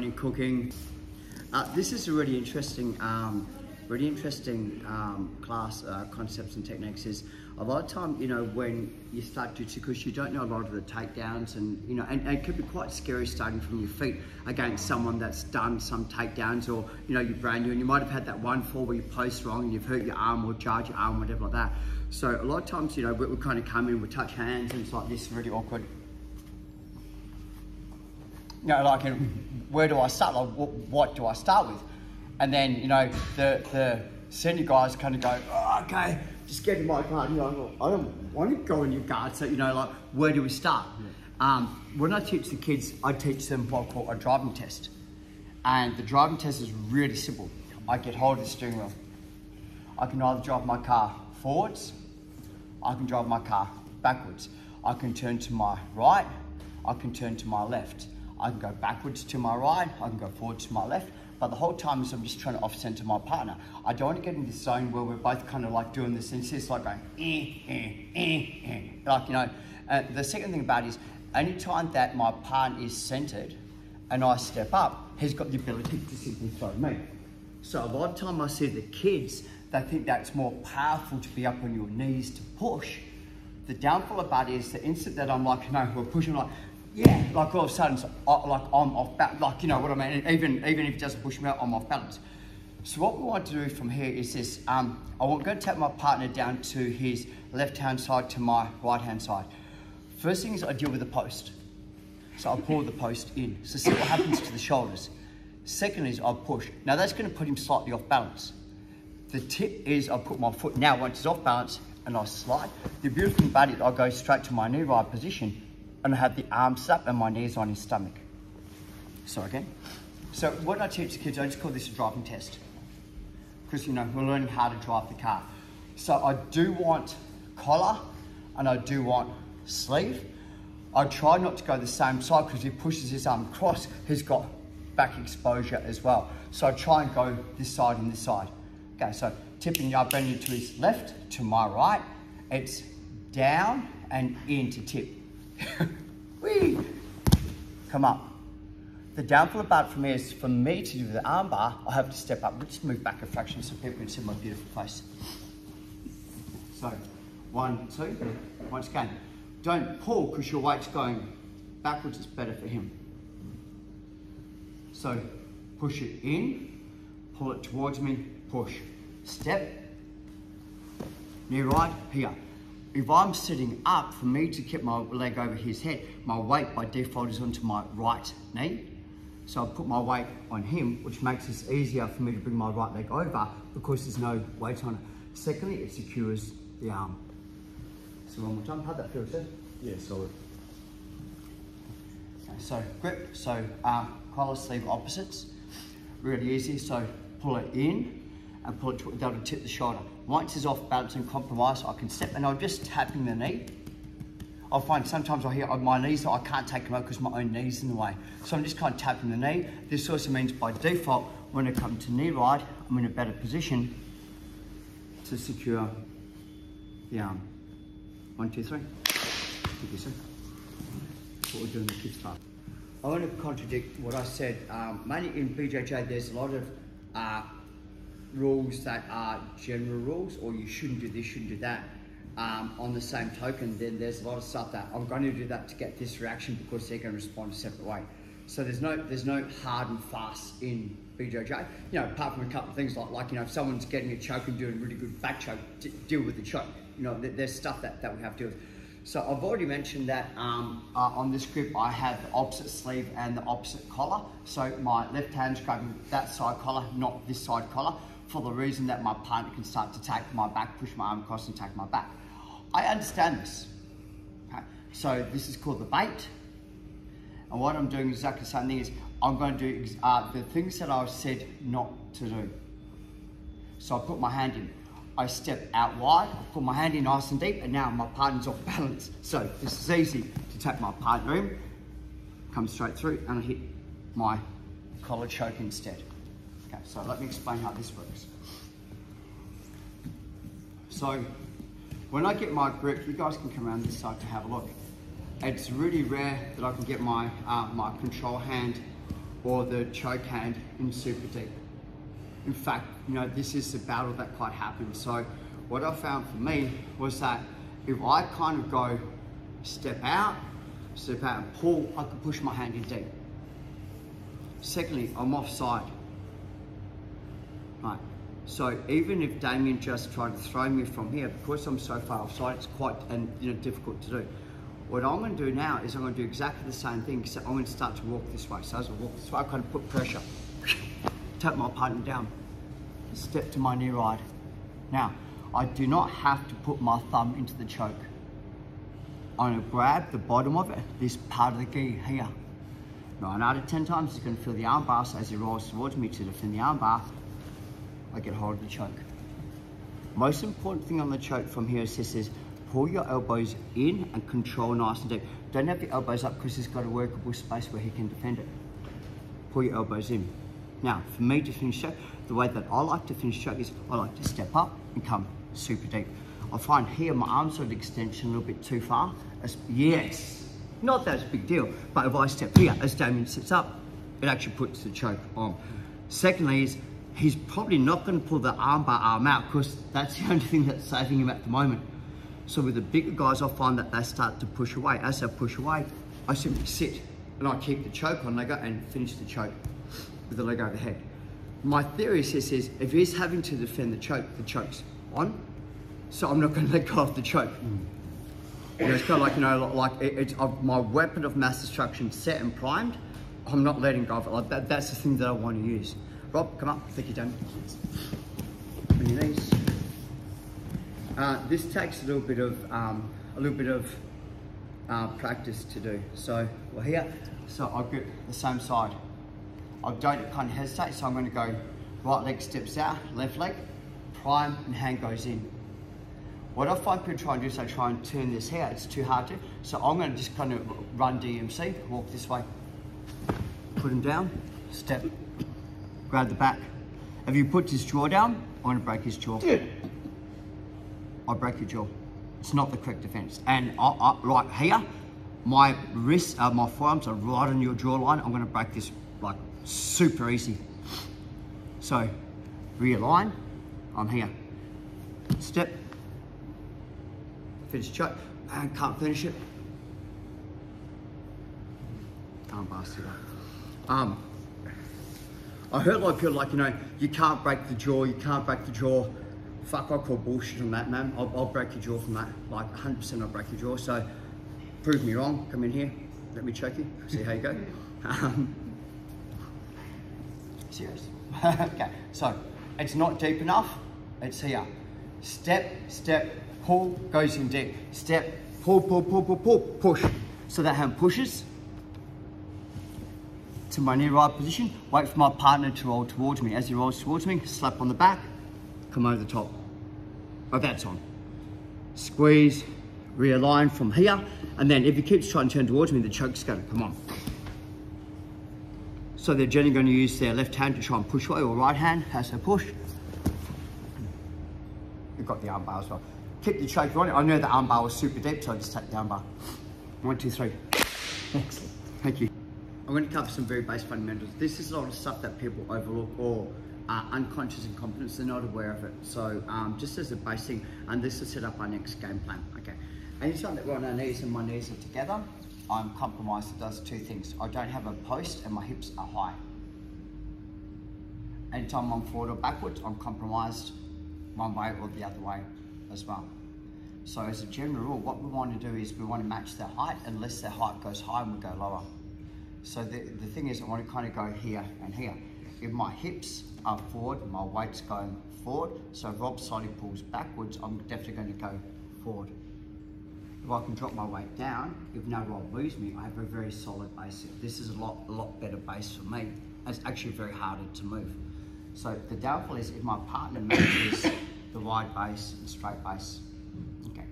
you're cooking. Uh, this is a really interesting, um, really interesting um, class uh, concepts and techniques. Is a lot of time, you know, when you start jiu-jitsu, because you don't know a lot of the takedowns, and you know, and, and, it could be quite scary starting from your feet against someone that's done some takedowns, or you know, you're brand new, and you might have had that one fall where you post wrong and you've hurt your arm or jarred your arm, whatever like that. So a lot of times, you know, we, we kind of come in, we touch hands, and it's like this, really awkward you know, like, where do I start? Like, what, what do I start with? And then, you know, the, the senior guys kind of go, oh, okay, just get in my guard. You know, I don't want to go in your guard. So, you know, like, where do we start? Yeah. Um, when I teach the kids, I teach them what I call a driving test. And the driving test is really simple. I get hold of the steering wheel. I can either drive my car forwards, I can drive my car backwards. I can turn to my right, I can turn to my left. I can go backwards to my right, I can go forward to my left, but the whole time is I'm just trying to off center my partner. I don't want to get in this zone where we're both kind of like doing this, and it's just like going, eh, eh, eh, eh. Like, you know, uh, the second thing about it is anytime that my partner is centered and I step up, he's got the ability to simply throw me. So a lot of time I see the kids, they think that's more powerful to be up on your knees to push. The downfall about it is the instant that I'm like, no, we're pushing like, yeah, like all of a sudden, so I, like I'm off balance. Like you know what I mean. Even even if it doesn't push me out, I'm off balance. So what we want to do from here is this. Um, I'm going to tap my partner down to his left hand side to my right hand side. First thing is I deal with the post. So I'll pull the post in. So see what happens to the shoulders. Second is I'll push. Now that's going to put him slightly off balance. The tip is I put my foot now once he's off balance and I slide. The beautiful thing about it, I go straight to my knee ride position and I have the arms up and my knees on his stomach. So again. So what I teach the kids, I just call this a driving test. Because you know, we're learning how to drive the car. So I do want collar and I do want sleeve. I try not to go the same side because he pushes his arm across, he's got back exposure as well. So I try and go this side and this side. Okay, so tipping your bending to his left, to my right. It's down and in to tip. Whee! Come up. The downfall about for me is for me to do the armbar, I have to step up. Let's move back a fraction so people can see my beautiful face. So, one, two. Once again, don't pull because your weight's going backwards. It's better for him. So, push it in, pull it towards me, push. Step, knee ride, here if I'm sitting up, for me to keep my leg over his head, my weight by default is onto my right knee. So I put my weight on him, which makes it easier for me to bring my right leg over because there's no weight on it. Secondly, it secures the arm. So one more time, how'd that feel, sir? Yeah, solid. Okay, so grip, so um, collar sleeve opposites. Really easy, so pull it in and pull it, to, that'll tip the shoulder. Once it's off balance and compromised, I can step and I'm just tapping the knee. I find sometimes I hear on my knees that I can't take them out because my own knee's in the way. So I'm just kind of tapping the knee. This also means by default, when I come to knee ride, I'm in a better position to secure the arm. One, two, three. Thank you, sir. That's what we're doing in the kids part. I want to contradict what I said. Um, mainly in BJJ, there's a lot of uh, rules that are general rules, or you shouldn't do this, shouldn't do that. Um, on the same token, then there's a lot of stuff that I'm going to do that to get this reaction because they're going to respond a separate way. So there's no there's no hard and fast in BJJ. You know, apart from a couple of things like like you know if someone's getting a choke and doing a really good back choke, deal with the choke. You know, there's stuff that that we have to do. So I've already mentioned that um, uh, on this grip I have the opposite sleeve and the opposite collar. So my left hand's grabbing that side collar, not this side collar for the reason that my partner can start to take my back, push my arm across and take my back. I understand this. Okay? So this is called the bait. And what I'm doing exactly the same thing is I'm going to do uh, the things that I said not to do. So I put my hand in. I step out wide, I put my hand in nice and deep, and now my partner's off balance. So this is easy to take my partner in, come straight through, and I hit my collar choke instead. Okay, so let me explain how this works. So when I get my grip, you guys can come around this side to have a look. It's really rare that I can get my, uh, my control hand or the choke hand in super deep. In fact, you know, this is the battle that quite happens. So what I found for me was that if I kind of go step out, step out and pull, I can push my hand in deep. Secondly, I'm offside. Right. So even if Damien just tried to throw me from here, because I'm so far offside, it's quite and you know difficult to do. What I'm going to do now is I'm going to do exactly the same thing, except I'm going to start to walk this way. So as I walk this way, I kind of put pressure, tap my partner down, step to my knee ride. Now, I do not have to put my thumb into the choke. I'm going to grab the bottom of it, this part of the gi here. Nine out of 10 times, he's going to feel the arm bar, so as he rolls towards me to defend the arm bar, I get hold of the choke. Most important thing on the choke from here is this is pull your elbows in and control nice and deep. Don't have your elbows up because he's got a workable space where he can defend it. Pull your elbows in. Now, for me to finish choke, the way that I like to finish choke is I like to step up and come super deep. I find here my arms sort of extension a little bit too far. As, yes, not that it's a big deal, but if I step here, as Damien sits up, it actually puts the choke on. Secondly is, he's probably not going to pull the armbar arm out because that's the only thing that's saving him at the moment. So with the bigger guys, I find that they start to push away. As they push away, I simply sit and I keep the choke on Lego and finish the choke with the leg overhead. My theory is this is, if he's having to defend the choke, the choke's on, so I'm not going to let go of the choke. Mm. You know, it's kind of like, you know, like it, it's uh, my weapon of mass destruction set and primed, I'm not letting go of it. Like that, that's the thing that I want to use. Rob, come up. Thank you. Bring your knees. Uh, this takes a little bit of um, a little bit of uh, practice to do. So we're here. So I'll grip the same side. I don't kind of hesitate, so I'm going to go right leg steps out, left leg, prime, and hand goes in. What I find people try and do is they try and turn this here. It's too hard to. So I'm going to just kind of run DMC, walk this way, put him down, step, grab the back. If you put his jaw down, I'm to break his jaw. Yeah. I break your jaw. It's not the correct defense. And I, I, right here, my wrists, uh, my forearms are right on your jawline. I'm going to break this like super easy. So, realign. I'm here. Step. Finish choke. And can't finish it. Can't up. Um, I heard a lot of people like, you know, you can't break the jaw, you can't break the jaw. Fuck, I call bullshit on that, man. I'll, I'll break your jaw from that. Like 100% I'll break your jaw. So prove me wrong. Come in here. Let me choke you. See how you go. Um, serious. okay, so it's not deep enough. It's here. Step, step, pull, goes in deep. Step, pull, pull, pull, pull, pull, push. So that hand pushes to my knee ride position, wait for my partner to roll towards me. As he rolls towards me, slap on the back, come over the top. Oh, that's on. Squeeze, realign from here, and then if he keeps trying to turn towards me, the choke's gonna come on. So they're generally gonna use their left hand to try and push away, or right hand as they push. You've got the armbar as well. Keep the choke on it. I know the armbar was super deep, so I just take the armbar. One, two, three. Excellent. I'm going to cover some very basic fundamentals. This is a lot of stuff that people overlook or are unconscious incompetence, they're not aware of it. So um, just as a basic, and this will set up our next game plan. Okay. Anytime that we're on our knees and my knees are together, I'm compromised. It does two things. I don't have a post and my hips are high. Anytime I'm forward or backwards, I'm compromised one way or the other way as well. So as a general rule, what we want to do is we want to match their height unless their height goes high and we go lower. So the, the thing is, I want to kind of go here and here. If my hips are forward, my weight's going forward. So if Rob slightly pulls backwards, I'm definitely going to go forward. If I can drop my weight down, if no Rob moves me, I have a very solid base. This is a lot, a lot better base for me. It's actually very harder to move. So the downfall is if my partner matches the wide base and straight base. Okay.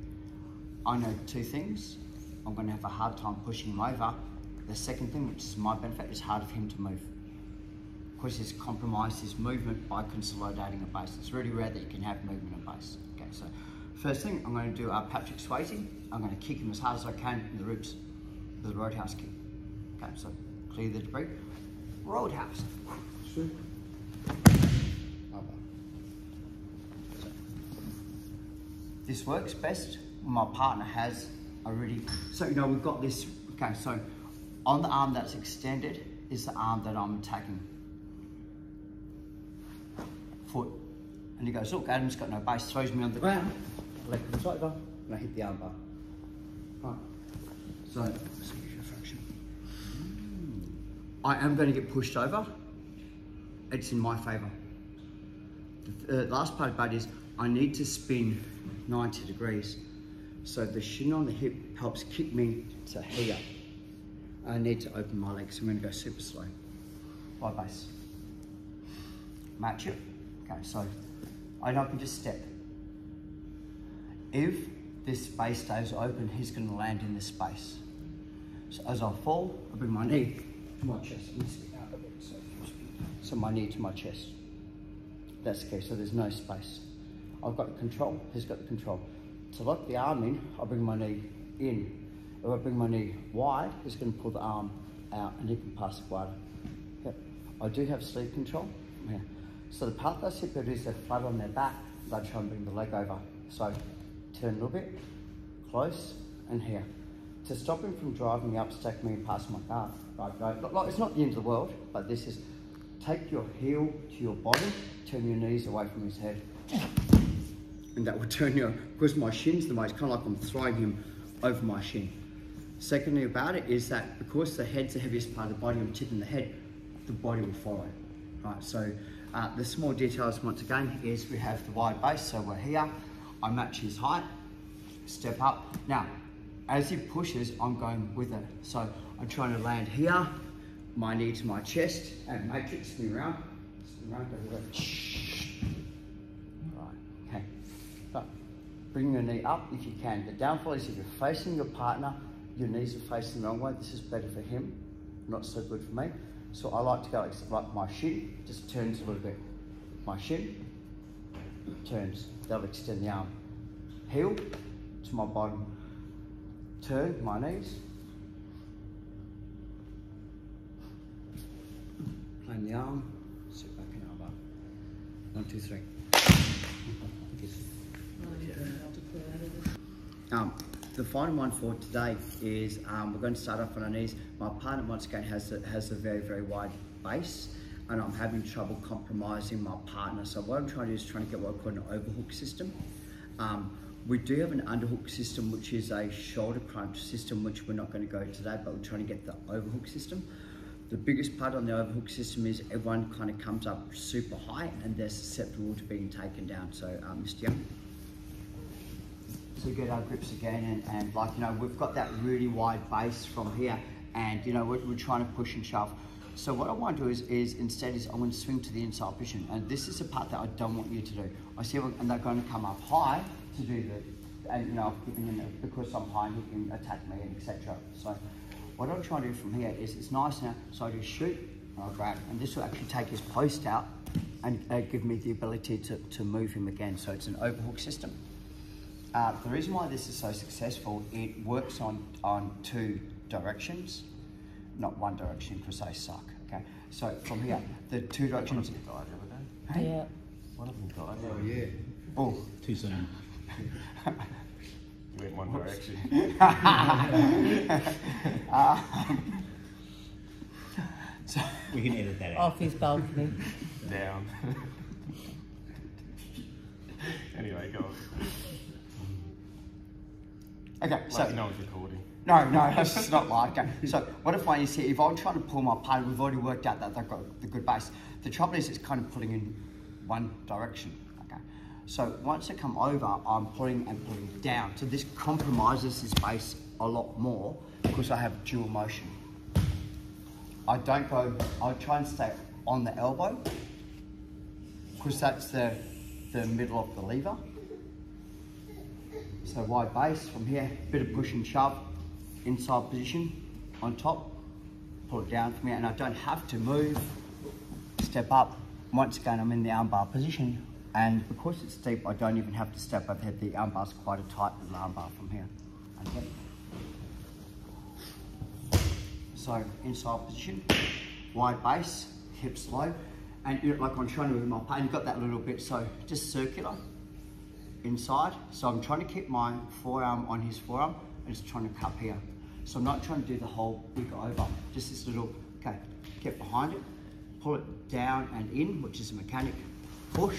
I know two things. I'm going to have a hard time pushing him over the second thing, which is my benefit, is harder for him to move. Of course, he's compromised his movement by consolidating a base. It's really rare that you can have movement in base. Okay, so first thing, I'm going to do our Patrick Swayze. I'm going to kick him as hard as I can in the ribs with a roadhouse kick. Okay, so clear the debris. roadhouse. Armbar. So, This works best when my partner has already, so you know, we've got this, okay, so on the arm that's extended is the arm that I'm attacking. Foot. And he goes, look, Adam's got no base, throws me on the ground, leg comes over, and I hit the armbar. Right. So, execution fraction. I am going to get pushed over. It's in my favour. The uh, last part about is I need to spin 90 degrees. So the shin on the hip helps kick me to here. I need to open my legs. I'm going to go super slow. Wide base. Match it. Okay, so I can just step. If this space stays open, he's going to land in this space. So as I fall, I bring my knee to my chest. Me stick out a bit, so, so my knee to my chest. That's okay, so there's no space. I've got the control, he's got the control. To lock the arm in, I bring my knee in. If I bring my knee wide, he's going to pull the arm out and he can pass it wider. Yep. I do have sleeve control here. So the path I sit is they're flat on their back, they try and bring the leg over. So turn a little bit, close, and here. To stop him from driving me up, stack me pass my car. Right, right. It's not the end of the world, but this is take your heel to your body, turn your knees away from his head. And that will turn your, because my shin's the most, kind of like I'm throwing him over my shin. Secondly about it is that because the head's the heaviest part of the body, I'm tipping the head, the body will follow. Right, so uh, the small details once again is we have the wide base, so we're here, I match his height, step up. Now, as he pushes, I'm going with it. So I'm trying to land here, my knee to my chest, and matrix around, spin around, left. Right, okay. So bring your knee up if you can. The downfall is if you're facing your partner, your knees are facing the wrong way. This is better for him, not so good for me. So I like to go like my shin just turns a little bit. My shin turns. That'll extend the arm. Heel to my bottom. Turn my knees. Plane the arm. Sit back in elbow. One, two, three. Um, the final one for today is um, we're going to start off on our knees. My partner once again has a, has a very, very wide base and I'm having trouble compromising my partner. So what I'm trying to do is trying to get what I call an overhook system. Um, we do have an underhook system, which is a shoulder crunch system, which we're not going to go today, but we're trying to get the overhook system. The biggest part on the overhook system is everyone kind of comes up super high and they're susceptible to being taken down. So, um, Mr. Young to get our grips again and, and like you know we've got that really wide base from here and you know we're, we're trying to push and shove. So what I want to do is, is instead is I want to swing to the inside position and this is the part that I don't want you to do. I see and they're going to come up high to do the and you know I've given him because I'm high he can attack me and etc so what I'm trying to do from here is it's nice now so I just shoot and I grab and this will actually take his post out and uh, give me the ability to, to move him again. So it's an overhook system uh, the reason why this is so successful, it works on, on two directions, not one direction because they suck. Okay, so from here, the two directions. Died the other day. Yeah. One of them died. Oh yeah. Oh. Too soon. You went one direction. Um, so, We can edit that out. Off his balcony. Down. anyway, go on. Okay, so no one's recording. no, no, it's not like that. So what if I see if I'm trying to pull my partner, we've already worked out that they've got the good base. The trouble is, it's kind of pulling in one direction. Okay, so once they come over, I'm pulling and pulling down. So this compromises this base a lot more because I have dual motion. I don't go. I try and stay on the elbow because that's the the middle of the lever. So wide base from here, bit of push and shove, inside position, on top, pull it down from here, and I don't have to move, step up. Once again, I'm in the armbar position, and because it's steep, I don't even have to step overhead. The armbar's quite a tight little armbar from here. Okay. So inside position, wide base, hips low, and like I'm trying to move my pain, you've got that little bit, so just circular inside. So I'm trying to keep my forearm on his forearm and just trying to cup here. So I'm not trying to do the whole big over, just this little, okay, get behind it, pull it down and in, which is a mechanic, push,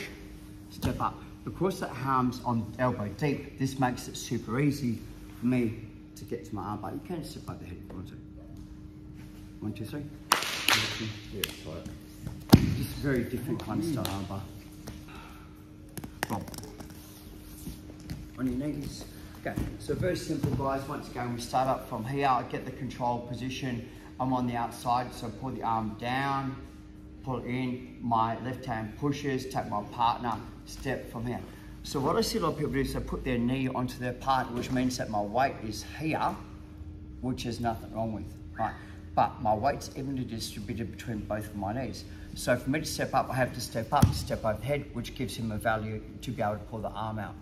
step up. Because that arm's on elbow deep, this makes it super easy for me to get to my arm bar. You can step over the head if you want to. One, two, three. Yeah. Just very different kind of style arm bar. Boom. On your knees. Okay, so very simple guys. Once again, we start up from here. I get the control position. I'm on the outside, so pull the arm down, pull in. My left hand pushes, take my partner, step from here. So what I see a lot of people do is they put their knee onto their partner, which means that my weight is here, which is nothing wrong with, right? But my weight's evenly distributed between both of my knees. So for me to step up, I have to step up, step overhead, which gives him a value to be able to pull the arm out.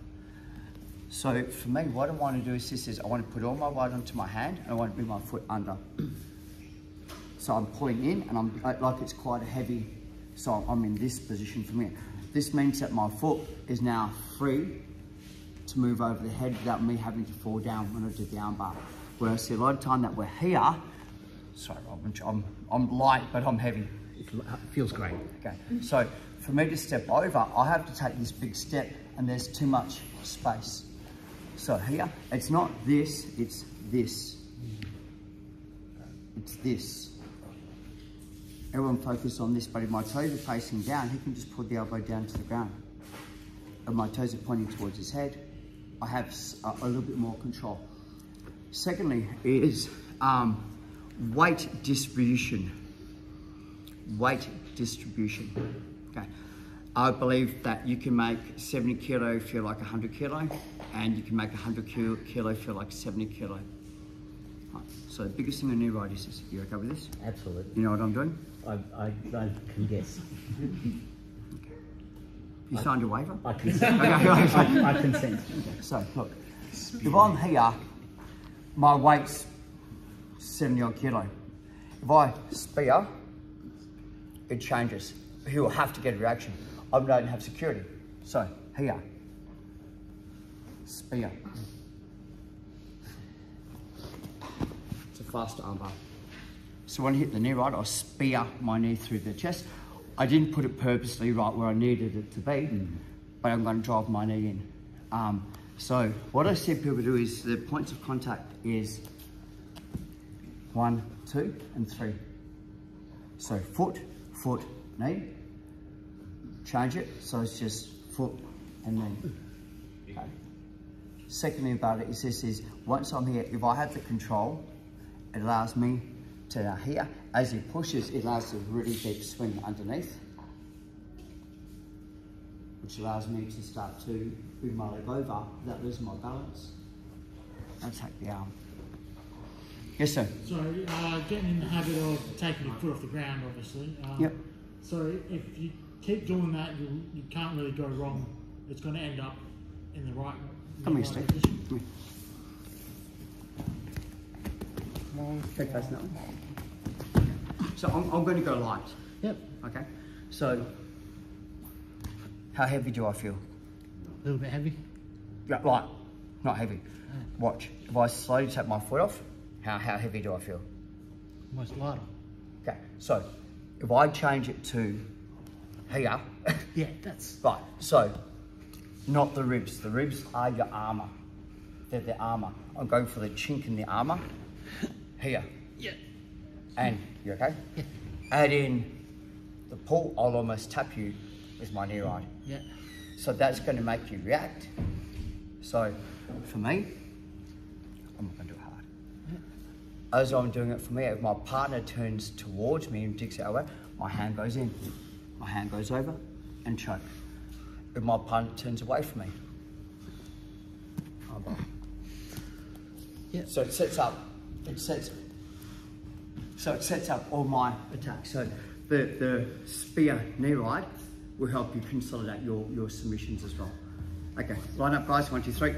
So for me, what I want to do is this is I want to put all my weight onto my hand and I want to bring my foot under. So I'm pulling in and I'm like it's quite a heavy, so I'm in this position from here. This means that my foot is now free to move over the head without me having to fall down when I do the arm bar. Where I see a lot of time that we're here, sorry Rob, I'm, I'm light but I'm heavy. It uh, feels great. Okay, so for me to step over, I have to take this big step and there's too much space. So here, it's not this, it's this. It's this. Everyone focus on this, but if my toes are facing down, he can just put the elbow down to the ground. And my toes are pointing towards his head, I have a little bit more control. Secondly is um, weight distribution. Weight distribution. Okay. I believe that you can make 70 kilo feel like 100 kilo, and you can make 100 kilo, kilo feel like 70 kilo. Right, So the biggest thing I need right is this. You okay with this? Absolutely. You know what I'm doing? I, I, I can guess. You signed your waiver? I consent. Okay, okay. I, I consent. So look, if I'm here, my weight's 70 odd kilo. If I spear, it changes. He will have to get a reaction. I don't have security. So here, spear. It's a fast armbar. So when I hit the knee ride, I spear my knee through the chest. I didn't put it purposely right where I needed it to be, but I'm going to drive my knee in. Um, so what I see people do is the points of contact is one, two, and three. So foot, foot, knee. Change it so it's just foot and knee. Okay. Second thing about it is this is once I'm here, if I have the control, it allows me to now here. As he pushes, it allows a really deep swing underneath, which allows me to start to move my leg over without losing my balance. And take the arm. Yes, sir. So, uh, getting in the habit of taking your foot off the ground, obviously. Um, Yep. So, if you keep doing that, you, you can't really go wrong. It's going to end up in the right. in Come the here, right position. Come here. Take face now. So I'm, I'm going to go light. Yep. Okay. So how heavy do I feel? A little bit heavy. Yeah, light, not heavy. Watch. If I slowly take my foot off, how, how heavy do I feel? Almost lighter. Okay. So if I change it to here, Yeah, that's. right. So not the ribs. The ribs are your armor. They're the armor. I'm going for the chink in the armor. Here. Yeah. And you okay? Yeah. Add in the pull. I'll almost tap you with my knee right. Yeah. So that's going to make you react. So for me, I'm not going to do it hard. As I'm doing it for me, if my partner turns towards me and digs it away, my hand goes in, my hand goes over and choke. If my partner turns away from me, oh, off. Yeah. So it sets up, it sets, so it sets up all my attacks. So the, the spear knee ride will help you consolidate your, your submissions as well. Okay, line up guys, one, two, three.